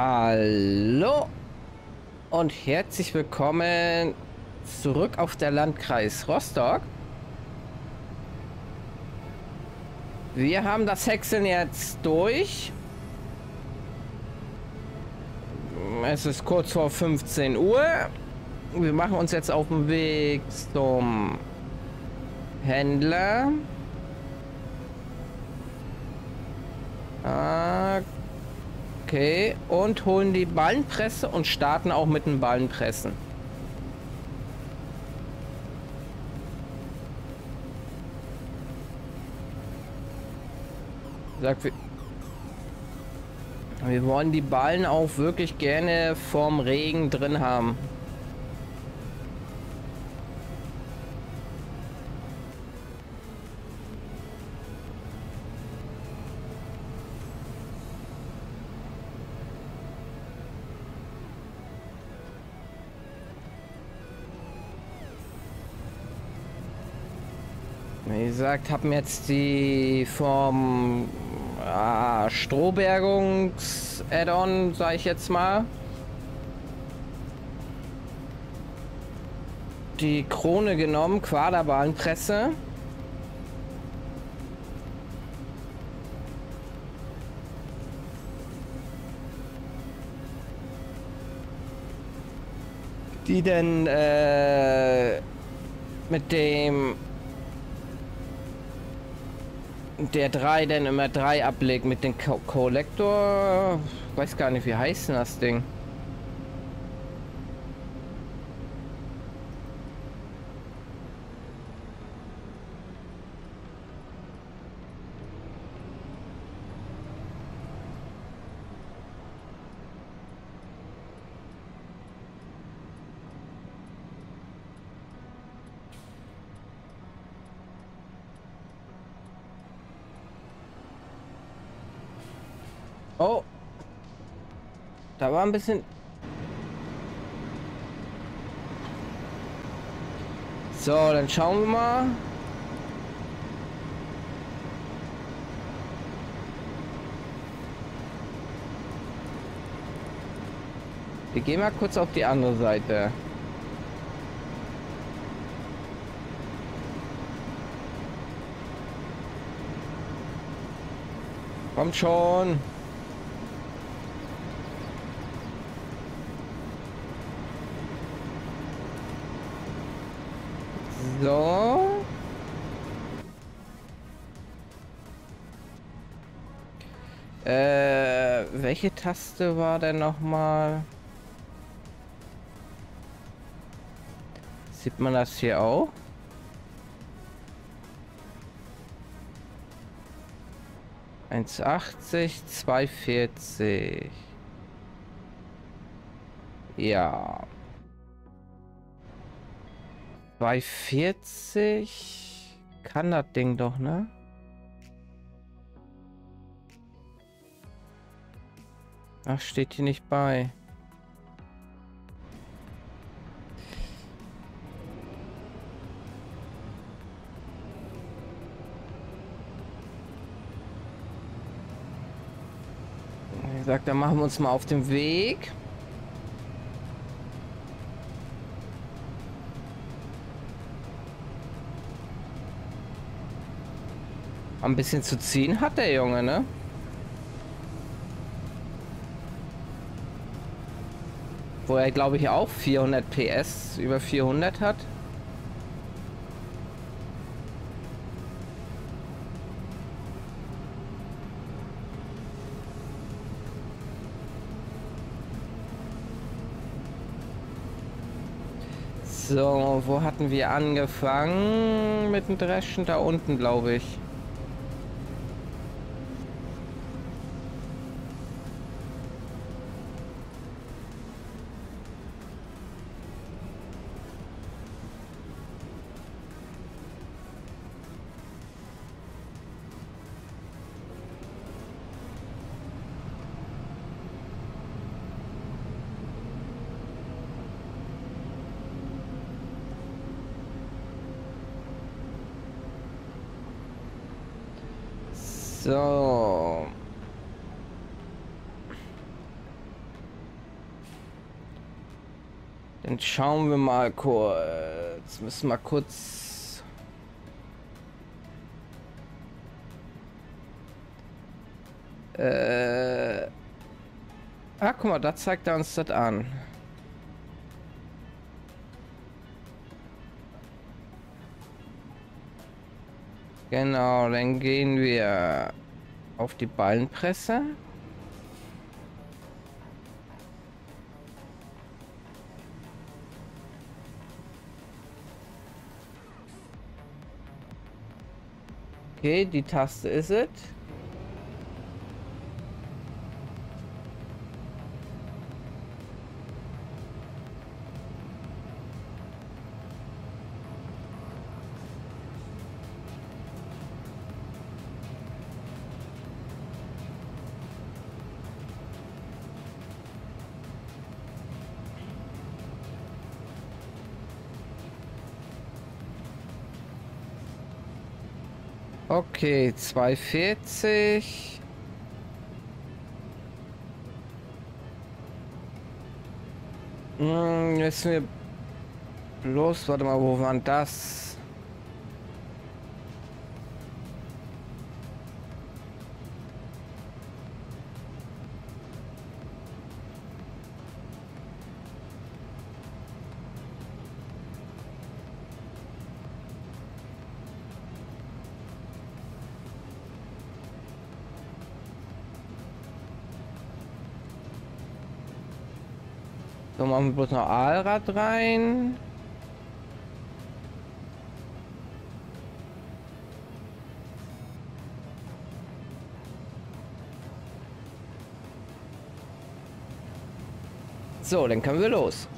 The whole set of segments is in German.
Hallo und herzlich willkommen zurück auf der Landkreis Rostock. Wir haben das Häckseln jetzt durch. Es ist kurz vor 15 Uhr. Wir machen uns jetzt auf den Weg zum Händler. Okay, und holen die Ballenpresse und starten auch mit den Ballenpressen. Sagt, wir, wir wollen die Ballen auch wirklich gerne vorm Regen drin haben. Gesagt, haben jetzt die vom ah, Strohbergungs-Add-on, sage ich jetzt mal. Die Krone genommen, Quaderbahnpresse. Die denn äh, mit dem der 3 dann immer 3 ablegt mit dem Co Kollektor. Weiß gar nicht, wie heißt denn das Ding? Oh. Da war ein bisschen... So, dann schauen wir mal. Wir gehen mal kurz auf die andere Seite. Kommt schon. So. Äh, welche Taste war denn noch mal? Sieht man das hier auch? Eins achtzig, zwei vierzig. Ja. 240 kann das Ding doch, ne? Ach, steht hier nicht bei. Wie gesagt, dann machen wir uns mal auf den Weg. Ein bisschen zu ziehen hat der Junge, ne? Wo er, glaube ich, auch 400 PS, über 400 hat. So, wo hatten wir angefangen mit dem Dreschen? Da unten, glaube ich. Dann schauen wir mal kurz. Müssen wir kurz. Äh. Ah, guck mal, da zeigt er uns das an. Genau, dann gehen wir auf die Ballenpresse. Okay, die Taste ist es. Okay, 240. Hm, müssen wir bloß, warte mal, wo waren das? So, machen wir bloß noch Aalrad rein. So, dann können wir los.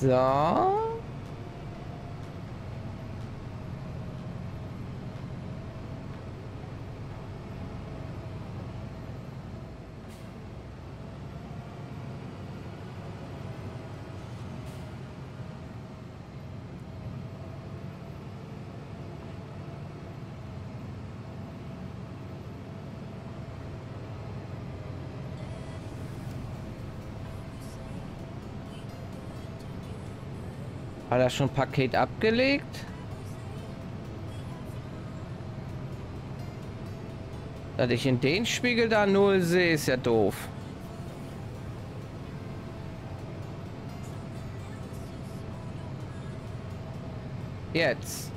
So. Schon Paket abgelegt? Dass ich in den Spiegel da null sehe, ist ja doof. Jetzt.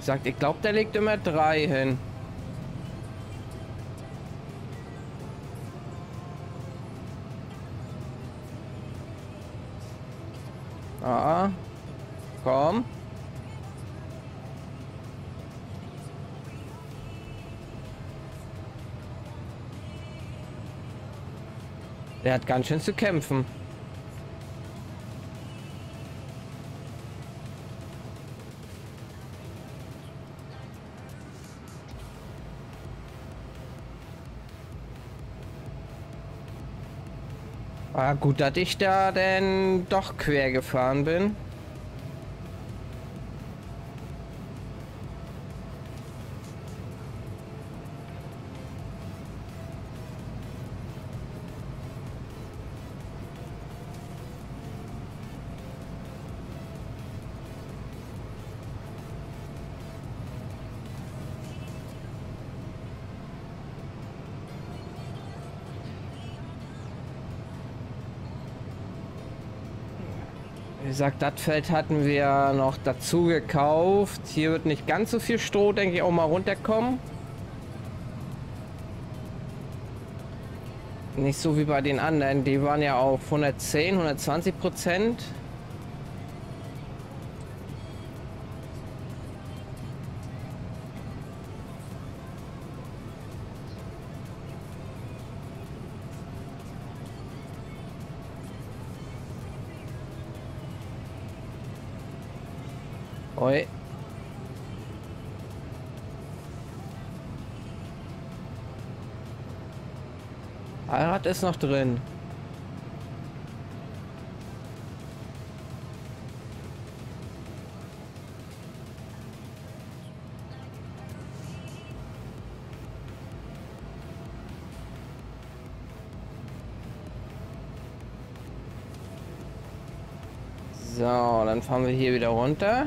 Sagt, ich glaube, der legt immer drei hin. Der hat ganz schön zu kämpfen. Ah, gut, dass ich da denn doch quer gefahren bin. gesagt, das Feld hatten wir noch dazu gekauft. Hier wird nicht ganz so viel Stroh, denke ich, auch mal runterkommen. Nicht so wie bei den anderen. Die waren ja auf 110, 120 Prozent. Allrad ist noch drin. So, dann fahren wir hier wieder runter.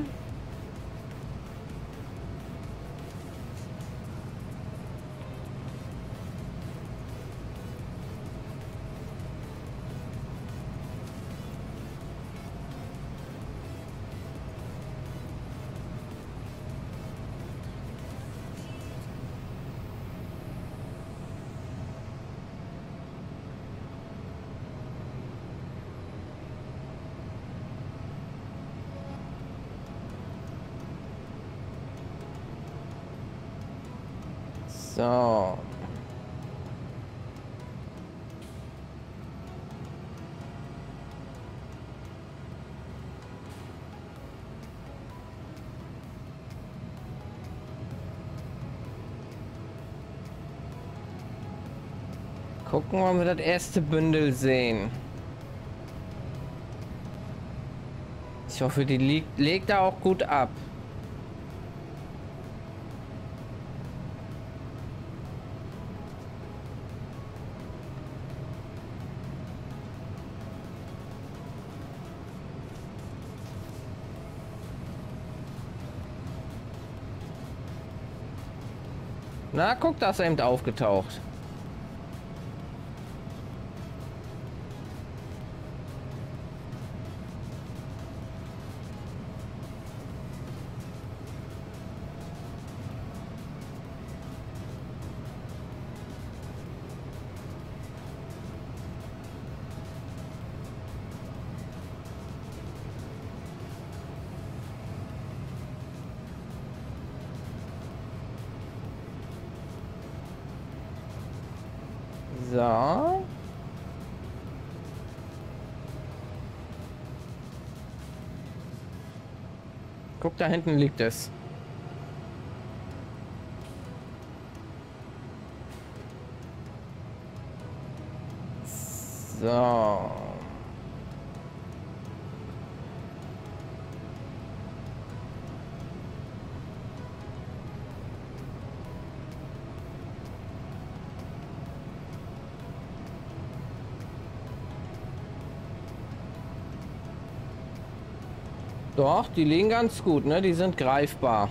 Gucken, ob wir das erste Bündel sehen. Ich hoffe, die liegt, legt da auch gut ab. Na, guck, da ist er eben aufgetaucht. So. Guck, da hinten liegt es. So. Doch, die liegen ganz gut, ne? Die sind greifbar.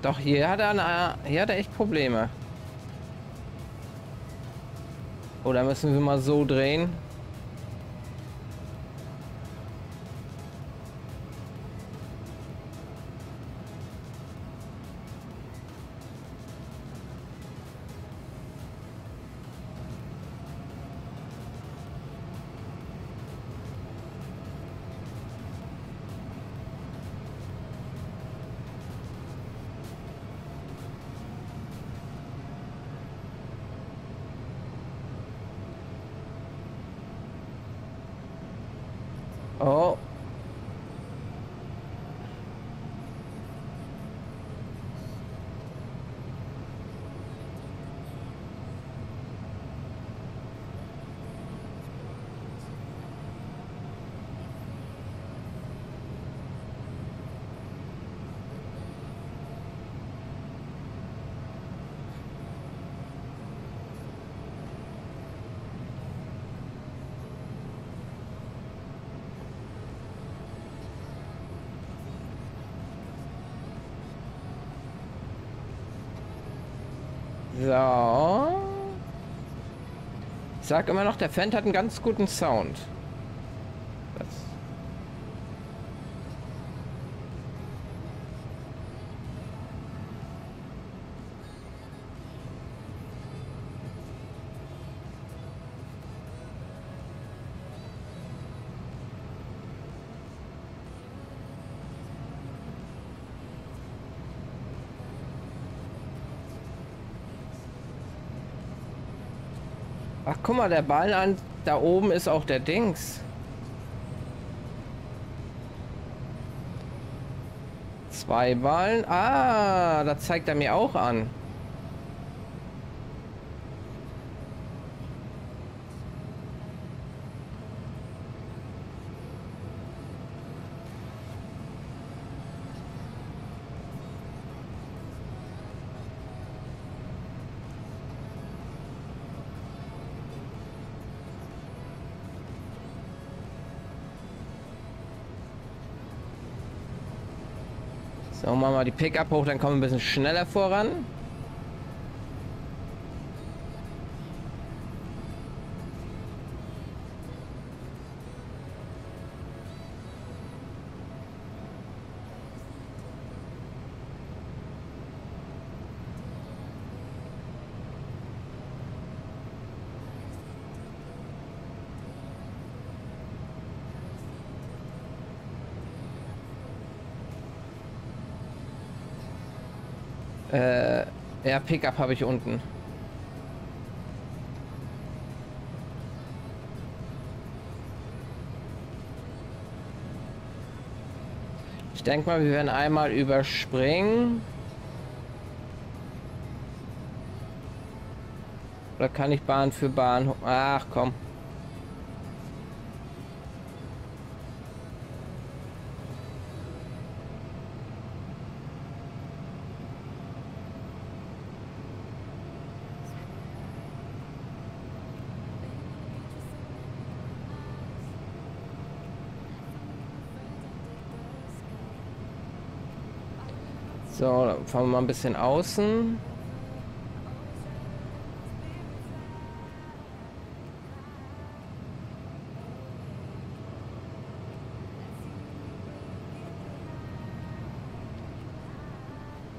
Doch, hier hat er, eine, hier hat er echt Probleme. Oder müssen wir mal so drehen? So. Ich sag immer noch, der Fendt hat einen ganz guten Sound. Mal, der Ball an da oben ist auch der Dings. Zwei Ballen. Ah, da zeigt er mir auch an. So, machen wir die Pickup hoch, dann kommen wir ein bisschen schneller voran. Äh, ja, Pickup habe ich unten. Ich denke mal, wir werden einmal überspringen. Oder kann ich Bahn für Bahn? Ach komm. So, fahren wir mal ein bisschen außen.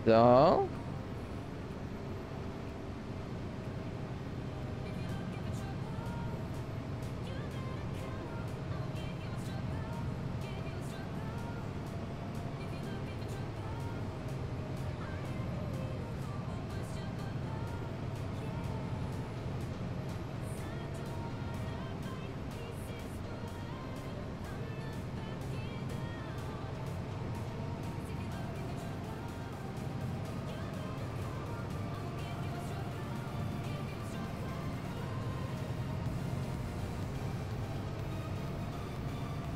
So.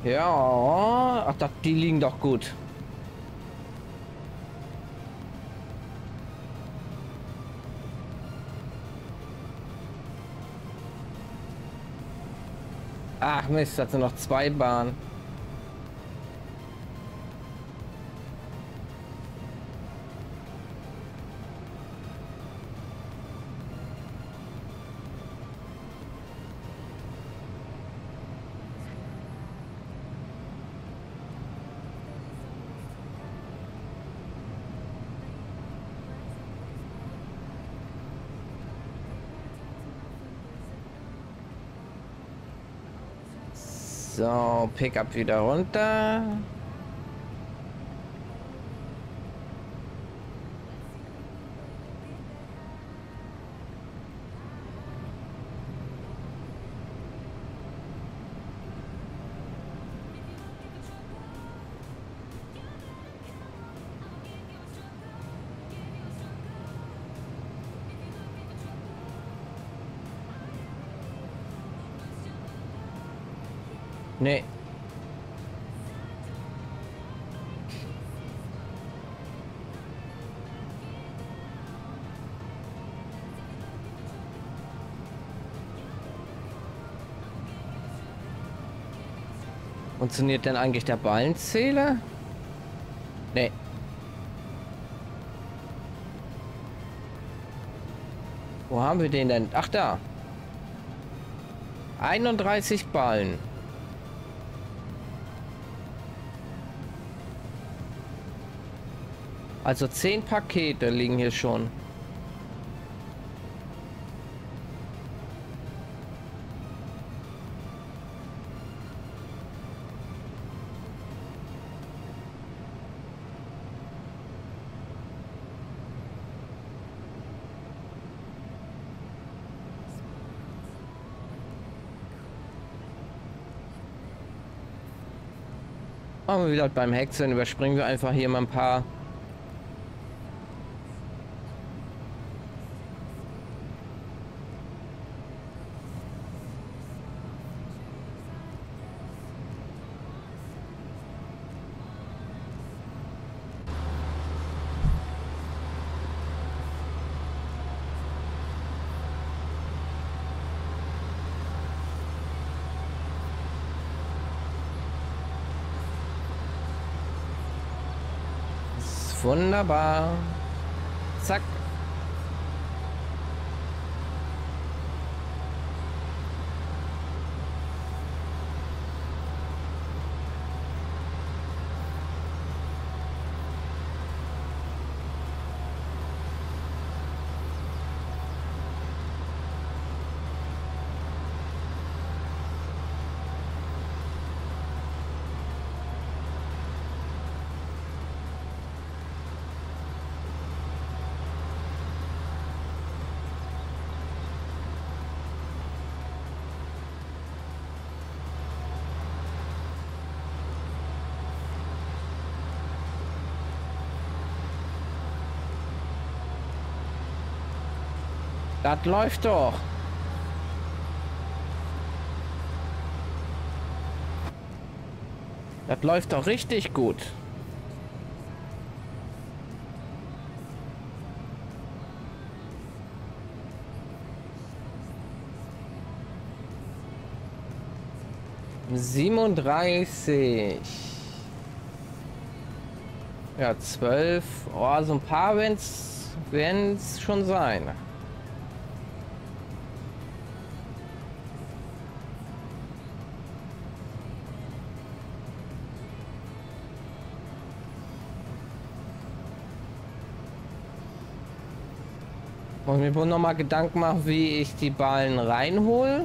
Ja, ach, das, die liegen doch gut. Ach Mist, das sind noch zwei Bahnen. So, Pickup wieder runter. Funktioniert denn eigentlich der Ballenzähler? Nee. Wo haben wir den denn? Ach da. 31 Ballen. Also 10 Pakete liegen hier schon. Wieder beim Hexen, überspringen wir einfach hier mal ein paar Wunderbar. Das läuft doch. Das läuft doch richtig gut. Siebenunddreißig. Ja, zwölf. Oh, so ein paar werden es schon sein. Und mir wohl noch mal Gedanken machen, wie ich die Ballen reinhole.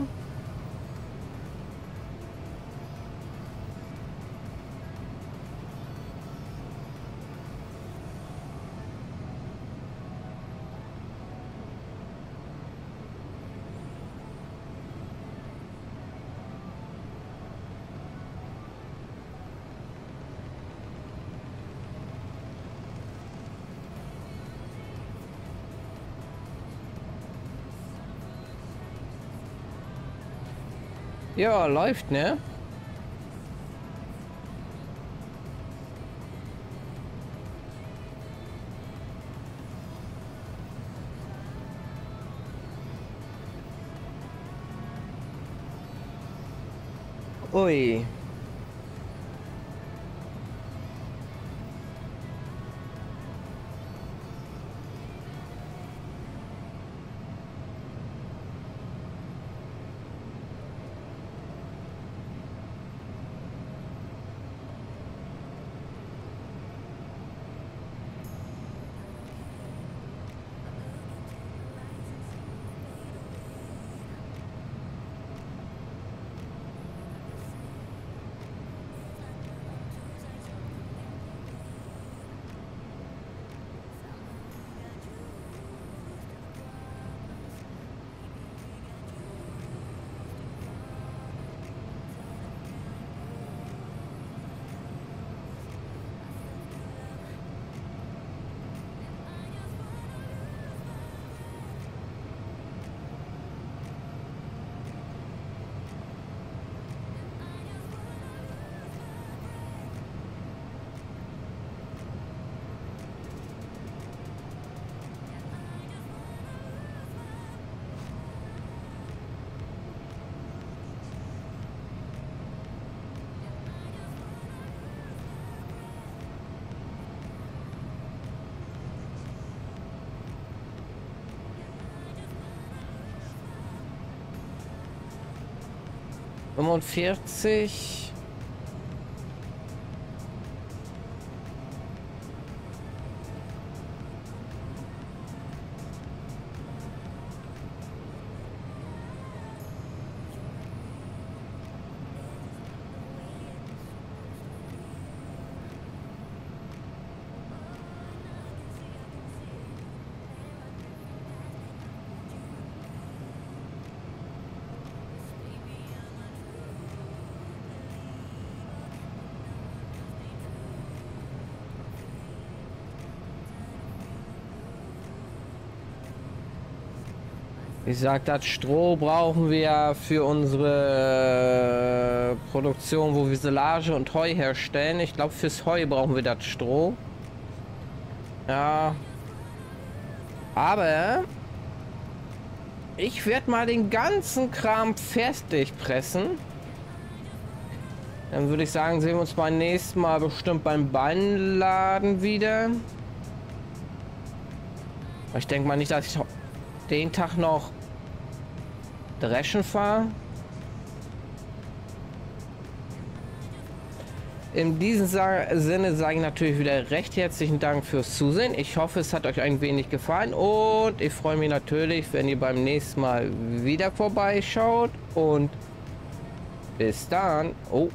Ja, läuft, ne? Ui. 45. Wie gesagt, das Stroh brauchen wir für unsere Produktion, wo wir Silage und Heu herstellen. Ich glaube, fürs Heu brauchen wir das Stroh. Ja. Aber ich werde mal den ganzen Kram fertig pressen. Dann würde ich sagen, sehen wir uns beim nächsten Mal bestimmt beim Beinladen wieder. Ich denke mal nicht, dass ich den Tag noch dreschen fahre. In diesem Sinne sage ich natürlich wieder recht herzlichen Dank fürs Zusehen. Ich hoffe, es hat euch ein wenig gefallen und ich freue mich natürlich, wenn ihr beim nächsten Mal wieder vorbeischaut und bis dann. Oh.